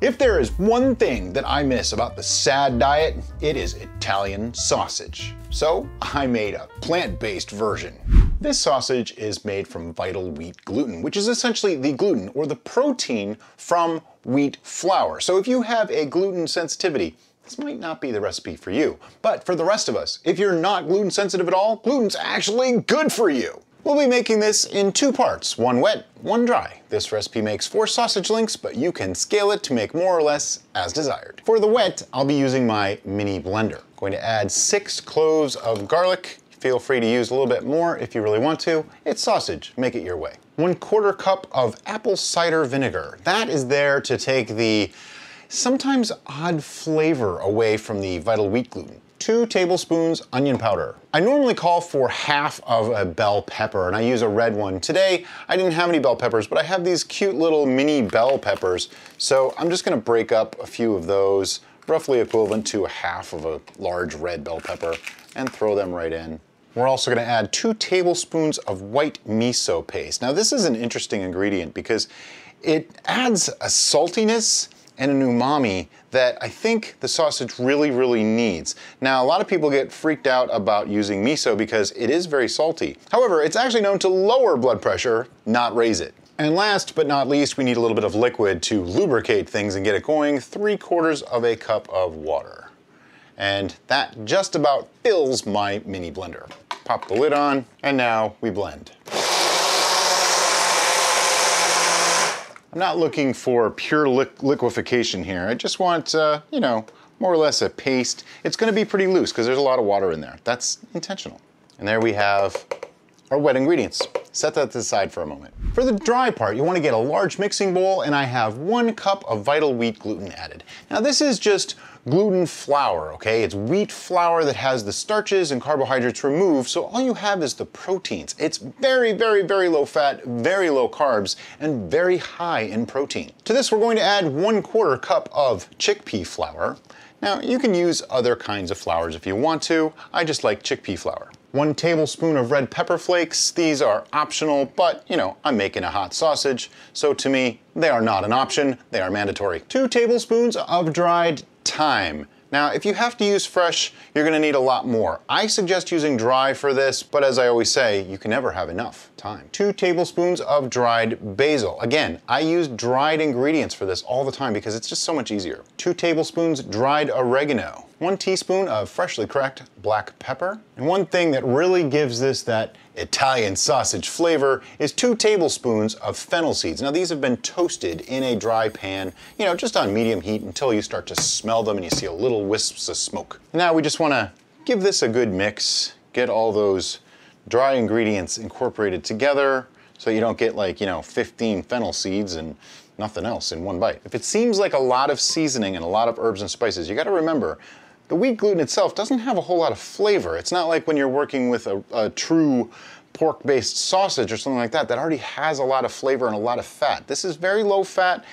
If there is one thing that I miss about the sad diet, it is Italian sausage. So I made a plant-based version. This sausage is made from vital wheat gluten, which is essentially the gluten or the protein from wheat flour. So if you have a gluten sensitivity, this might not be the recipe for you. But for the rest of us, if you're not gluten sensitive at all, gluten's actually good for you. We'll be making this in two parts, one wet, one dry. This recipe makes four sausage links, but you can scale it to make more or less as desired. For the wet, I'll be using my mini blender. I'm Going to add six cloves of garlic. Feel free to use a little bit more if you really want to. It's sausage, make it your way. One quarter cup of apple cider vinegar. That is there to take the sometimes odd flavor away from the vital wheat gluten two tablespoons onion powder. I normally call for half of a bell pepper and I use a red one. Today, I didn't have any bell peppers, but I have these cute little mini bell peppers. So I'm just gonna break up a few of those, roughly equivalent to a half of a large red bell pepper and throw them right in. We're also gonna add two tablespoons of white miso paste. Now this is an interesting ingredient because it adds a saltiness and an umami that I think the sausage really, really needs. Now, a lot of people get freaked out about using miso because it is very salty. However, it's actually known to lower blood pressure, not raise it. And last but not least, we need a little bit of liquid to lubricate things and get it going, three quarters of a cup of water. And that just about fills my mini blender. Pop the lid on, and now we blend. I'm not looking for pure liquefaction here. I just want, uh, you know, more or less a paste. It's gonna be pretty loose because there's a lot of water in there. That's intentional. And there we have our wet ingredients. Set that to the side for a moment. For the dry part, you wanna get a large mixing bowl and I have one cup of Vital Wheat gluten added. Now this is just gluten flour, okay? It's wheat flour that has the starches and carbohydrates removed, so all you have is the proteins. It's very, very, very low fat, very low carbs, and very high in protein. To this, we're going to add one quarter cup of chickpea flour. Now, you can use other kinds of flours if you want to. I just like chickpea flour. One tablespoon of red pepper flakes. These are optional, but you know, I'm making a hot sausage, so to me, they are not an option, they are mandatory. Two tablespoons of dried thyme. Now, if you have to use fresh, you're gonna need a lot more. I suggest using dry for this, but as I always say, you can never have enough time. Two tablespoons of dried basil. Again, I use dried ingredients for this all the time because it's just so much easier. Two tablespoons dried oregano. One teaspoon of freshly cracked black pepper. And one thing that really gives this that Italian sausage flavor is two tablespoons of fennel seeds. Now these have been toasted in a dry pan, you know, just on medium heat until you start to smell them and you see a little wisps of smoke. Now we just wanna give this a good mix, get all those dry ingredients incorporated together so you don't get like, you know, 15 fennel seeds and nothing else in one bite. If it seems like a lot of seasoning and a lot of herbs and spices, you gotta remember, the wheat gluten itself doesn't have a whole lot of flavor. It's not like when you're working with a, a true pork-based sausage or something like that that already has a lot of flavor and a lot of fat. This is very low fat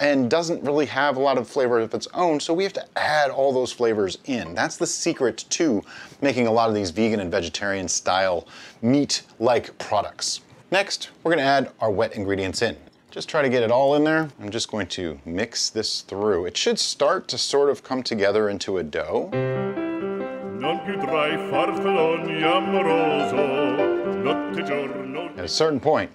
and doesn't really have a lot of flavor of its own, so we have to add all those flavors in. That's the secret to making a lot of these vegan and vegetarian style meat-like products. Next, we're gonna add our wet ingredients in. Just try to get it all in there. I'm just going to mix this through. It should start to sort of come together into a dough. At a certain point,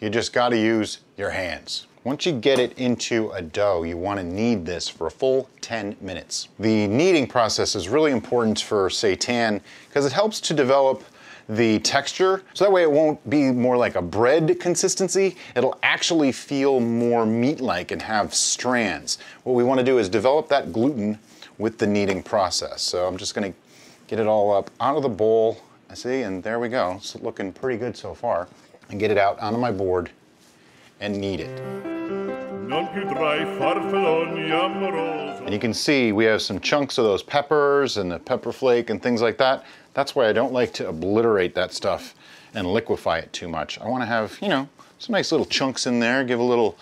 you just gotta use your hands. Once you get it into a dough, you wanna knead this for a full 10 minutes. The kneading process is really important for seitan because it helps to develop the texture. So that way it won't be more like a bread consistency. It'll actually feel more meat-like and have strands. What we wanna do is develop that gluten with the kneading process. So I'm just gonna get it all up out of the bowl. I see, and there we go. It's looking pretty good so far. And get it out onto my board and knead it. And you can see we have some chunks of those peppers and the pepper flake and things like that. That's why I don't like to obliterate that stuff and liquefy it too much. I wanna have, you know, some nice little chunks in there, give a little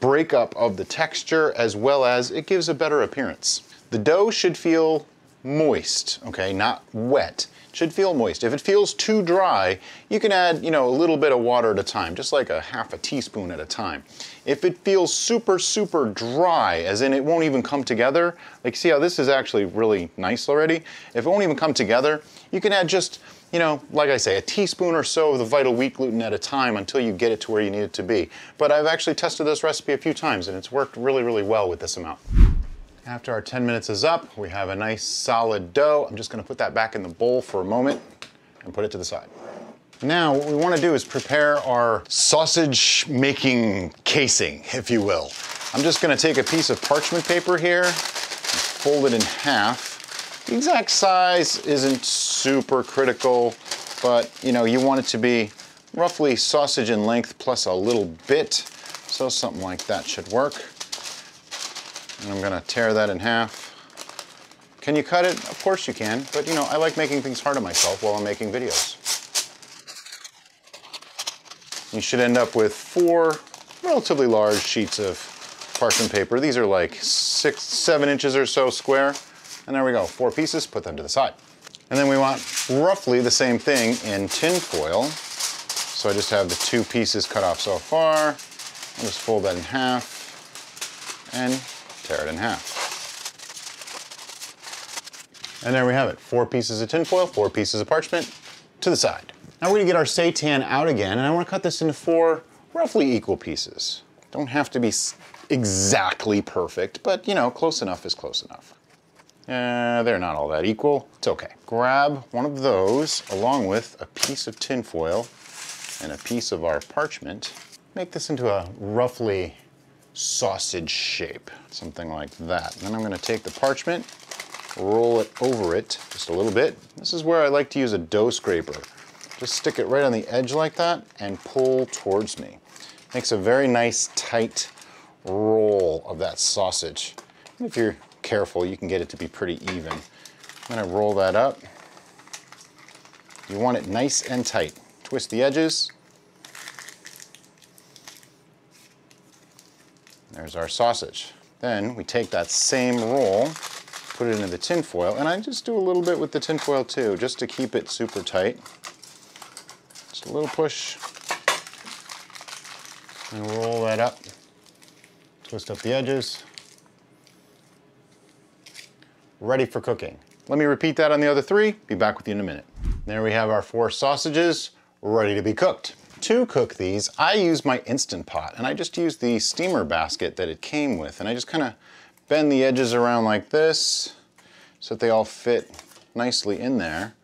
breakup of the texture as well as it gives a better appearance. The dough should feel moist, okay, not wet. It should feel moist. If it feels too dry, you can add, you know, a little bit of water at a time, just like a half a teaspoon at a time. If it feels super, super dry, as in it won't even come together, like see how this is actually really nice already? If it won't even come together, you can add just, you know, like I say, a teaspoon or so of the vital wheat gluten at a time until you get it to where you need it to be. But I've actually tested this recipe a few times and it's worked really, really well with this amount. After our 10 minutes is up, we have a nice solid dough. I'm just gonna put that back in the bowl for a moment and put it to the side. Now, what we wanna do is prepare our sausage making casing, if you will. I'm just gonna take a piece of parchment paper here, fold it in half. The exact size isn't super critical, but you know, you want it to be roughly sausage in length plus a little bit. So something like that should work. And I'm gonna tear that in half. Can you cut it? Of course you can, but you know, I like making things hard on myself while I'm making videos. You should end up with four relatively large sheets of parchment paper. These are like six, seven inches or so square. And there we go, four pieces, put them to the side. And then we want roughly the same thing in tin foil. So I just have the two pieces cut off so far. I'll just fold that in half and tear it in half. And there we have it, four pieces of tinfoil, four pieces of parchment to the side. Now we're gonna get our seitan out again, and I wanna cut this into four roughly equal pieces. Don't have to be exactly perfect, but you know, close enough is close enough. Uh, they're not all that equal, it's okay. Grab one of those along with a piece of tinfoil and a piece of our parchment. Make this into a roughly sausage shape, something like that. Then I'm gonna take the parchment, roll it over it just a little bit. This is where I like to use a dough scraper. Just stick it right on the edge like that and pull towards me. Makes a very nice tight roll of that sausage. And if you're careful, you can get it to be pretty even. I'm gonna roll that up. You want it nice and tight. Twist the edges, There's our sausage. Then we take that same roll, put it into the tin foil, and I just do a little bit with the tin foil too, just to keep it super tight. Just a little push, and roll that up. Twist up the edges. Ready for cooking. Let me repeat that on the other three, be back with you in a minute. There we have our four sausages, ready to be cooked. To cook these, I use my Instant Pot, and I just use the steamer basket that it came with, and I just kind of bend the edges around like this so that they all fit nicely in there.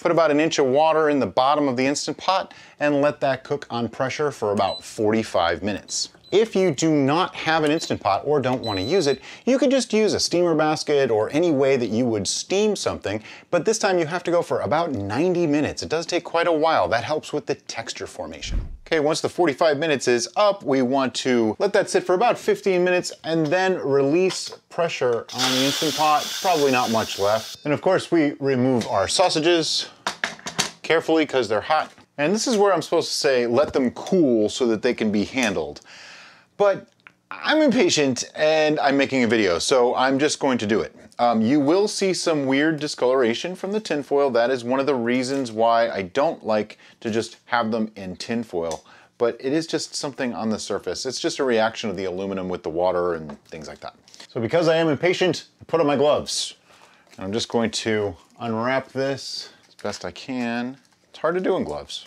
Put about an inch of water in the bottom of the Instant Pot and let that cook on pressure for about 45 minutes. If you do not have an Instant Pot or don't want to use it, you could just use a steamer basket or any way that you would steam something, but this time you have to go for about 90 minutes. It does take quite a while. That helps with the texture formation. Okay, once the 45 minutes is up, we want to let that sit for about 15 minutes and then release pressure on the Instant Pot. Probably not much left. And of course, we remove our sausages carefully because they're hot. And this is where I'm supposed to say, let them cool so that they can be handled. But I'm impatient and I'm making a video, so I'm just going to do it. Um, you will see some weird discoloration from the tinfoil. That is one of the reasons why I don't like to just have them in tinfoil. But it is just something on the surface. It's just a reaction of the aluminum with the water and things like that. So because I am impatient, I put on my gloves. And I'm just going to unwrap this as best I can. It's hard to do in gloves.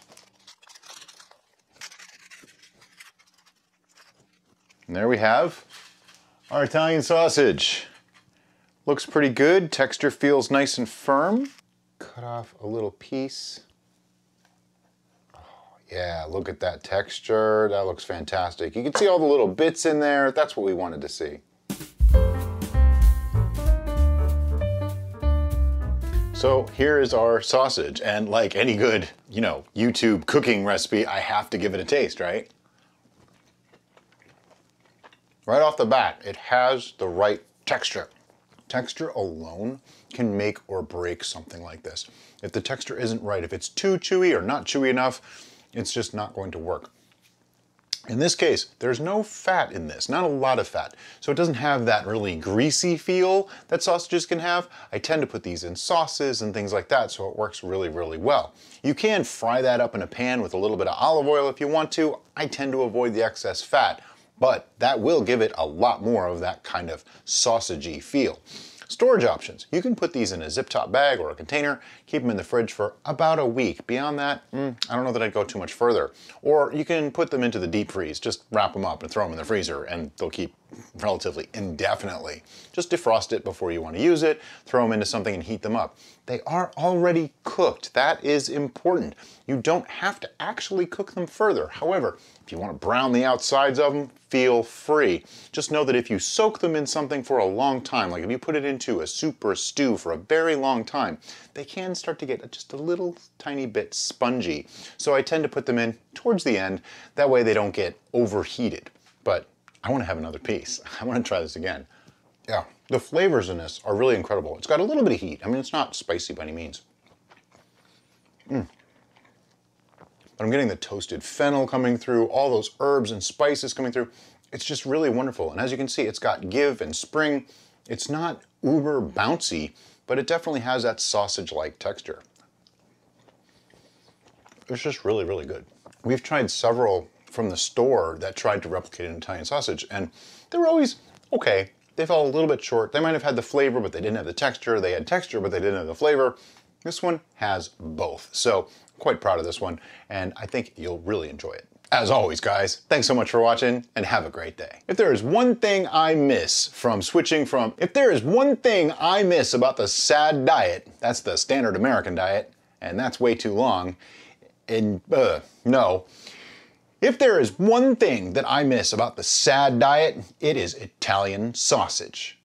And there we have our Italian sausage. Looks pretty good. Texture feels nice and firm. Cut off a little piece. Oh, yeah, look at that texture. That looks fantastic. You can see all the little bits in there. That's what we wanted to see. So here is our sausage. And like any good, you know, YouTube cooking recipe, I have to give it a taste, right? Right off the bat, it has the right texture. Texture alone can make or break something like this. If the texture isn't right, if it's too chewy or not chewy enough, it's just not going to work. In this case, there's no fat in this, not a lot of fat. So it doesn't have that really greasy feel that sausages can have. I tend to put these in sauces and things like that, so it works really, really well. You can fry that up in a pan with a little bit of olive oil if you want to. I tend to avoid the excess fat, but that will give it a lot more of that kind of sausagey feel. Storage options. You can put these in a zip top bag or a container, keep them in the fridge for about a week. Beyond that, mm, I don't know that I'd go too much further. Or you can put them into the deep freeze, just wrap them up and throw them in the freezer and they'll keep relatively indefinitely. Just defrost it before you want to use it, throw them into something and heat them up. They are already cooked. That is important. You don't have to actually cook them further. However, if you want to brown the outsides of them, feel free. Just know that if you soak them in something for a long time, like if you put it into a soup or a stew for a very long time, they can start to get just a little tiny bit spongy. So I tend to put them in towards the end. That way they don't get overheated. But I want to have another piece. I want to try this again. Yeah, the flavors in this are really incredible. It's got a little bit of heat. I mean, it's not spicy by any means. Mm. But I'm getting the toasted fennel coming through, all those herbs and spices coming through. It's just really wonderful. And as you can see, it's got give and spring. It's not uber bouncy, but it definitely has that sausage-like texture. It's just really, really good. We've tried several from the store that tried to replicate an Italian sausage, and they were always okay. They fell a little bit short. They might have had the flavor, but they didn't have the texture. They had texture, but they didn't have the flavor. This one has both. So quite proud of this one, and I think you'll really enjoy it. As always, guys, thanks so much for watching and have a great day. If there is one thing I miss from switching from, if there is one thing I miss about the SAD diet, that's the standard American diet, and that's way too long, and uh, no, if there is one thing that I miss about the sad diet, it is Italian sausage.